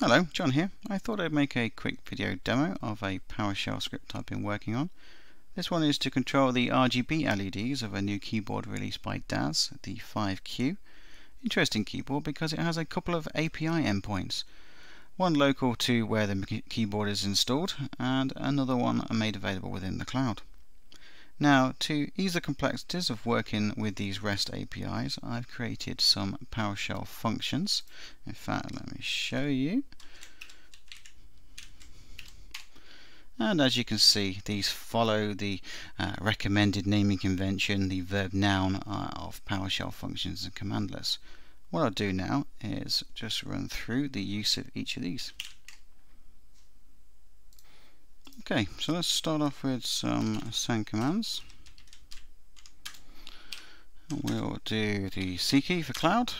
Hello, John here. I thought I'd make a quick video demo of a PowerShell script I've been working on. This one is to control the RGB LEDs of a new keyboard released by DAS, the 5Q. Interesting keyboard because it has a couple of API endpoints. One local to where the keyboard is installed and another one made available within the cloud. Now, to ease the complexities of working with these REST APIs, I've created some PowerShell functions. In fact, let me show you. And as you can see, these follow the uh, recommended naming convention, the verb noun uh, of PowerShell functions and cmdlets. What I'll do now is just run through the use of each of these. Okay, so let's start off with some send commands. We'll do the C key for cloud,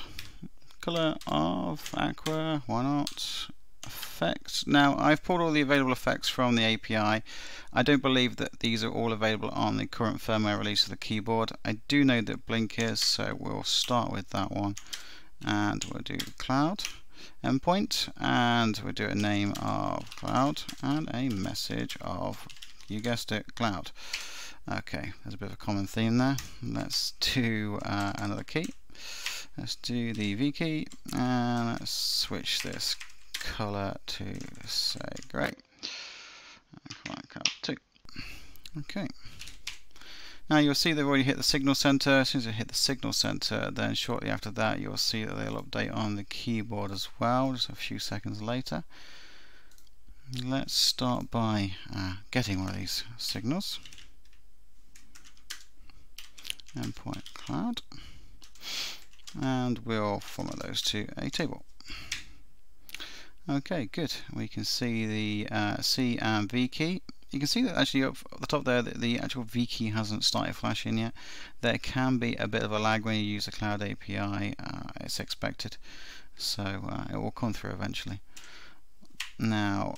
color of aqua, why not, effects. Now I've pulled all the available effects from the API. I don't believe that these are all available on the current firmware release of the keyboard. I do know that Blink is, so we'll start with that one. And we'll do cloud endpoint and we'll do a name of cloud and a message of you guessed it cloud. Okay there's a bit of a common theme there. Let's do uh, another key. Let's do the V key and let's switch this color to say two. Okay now you'll see they've already hit the signal center. As soon as they hit the signal center, then shortly after that you'll see that they'll update on the keyboard as well, just a few seconds later. Let's start by uh, getting one of these signals. Endpoint cloud. And we'll format those to a table. Okay, good. We can see the uh, C and V key you can see that actually up the top there the actual V key hasn't started flashing yet. There can be a bit of a lag when you use the Cloud API, uh, it's expected, so uh, it will come through eventually. Now,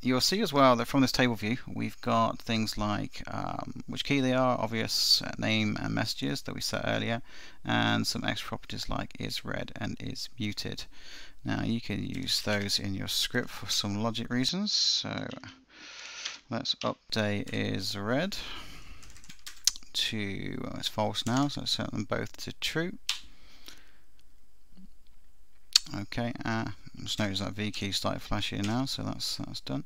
you'll see as well that from this table view we've got things like um, which key they are, obvious uh, name and messages that we set earlier, and some extra properties like is read and is muted. Now you can use those in your script for some logic reasons. So let's update is read to, well, it's false now, so let's set them both to true. Okay, uh, just notice that V key started flashing now, so that's that's done.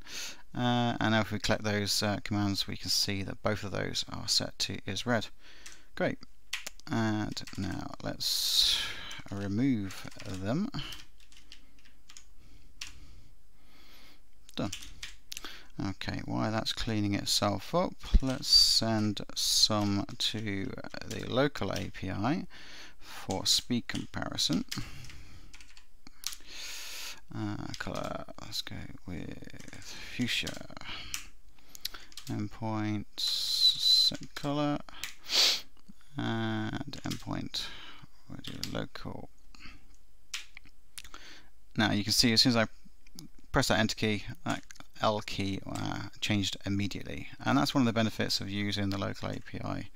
Uh, and now if we collect those uh, commands, we can see that both of those are set to is read. Great. And now let's remove them. Done. Okay, while that's cleaning itself up, let's send some to the local API for speed comparison. Uh, color, let's go with fuchsia. Endpoint set color and endpoint we'll do local. Now you can see as soon as I press that enter key, that L key uh, changed immediately. And that's one of the benefits of using the local API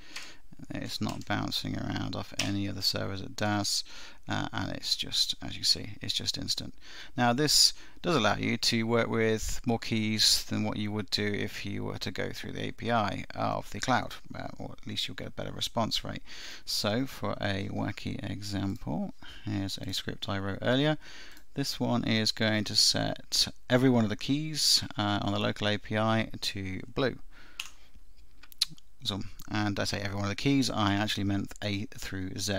it's not bouncing around off any other servers at DAS uh, and it's just as you see it's just instant. Now this does allow you to work with more keys than what you would do if you were to go through the API of the cloud uh, or at least you'll get a better response rate. So for a wacky example here's a script I wrote earlier this one is going to set every one of the keys uh, on the local API to blue. So, and I say every one of the keys, I actually meant A through Z.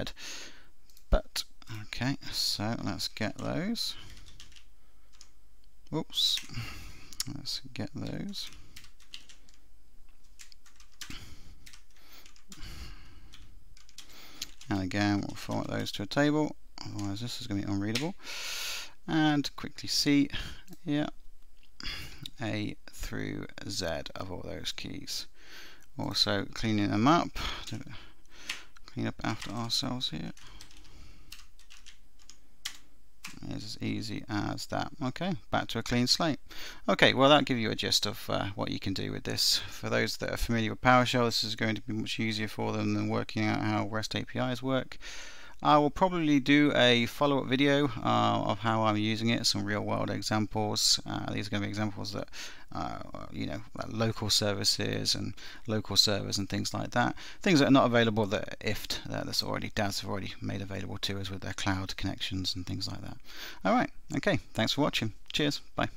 But, okay, so let's get those. Oops, Let's get those. And again, we'll format those to a table, otherwise this is going to be unreadable and quickly see. Yeah. A through Z of all those keys. Also cleaning them up. Clean up after ourselves here. It's as easy as that. Okay back to a clean slate. Okay well that gives you a gist of uh, what you can do with this. For those that are familiar with PowerShell this is going to be much easier for them than working out how REST APIs work I will probably do a follow-up video uh, of how I'm using it, some real-world examples. Uh, these are going to be examples that, uh, you know, like local services and local servers and things like that. Things that are not available that IFTTT, that that's already DAS have already made available to us with their cloud connections and things like that. All right, okay, thanks for watching. Cheers, bye.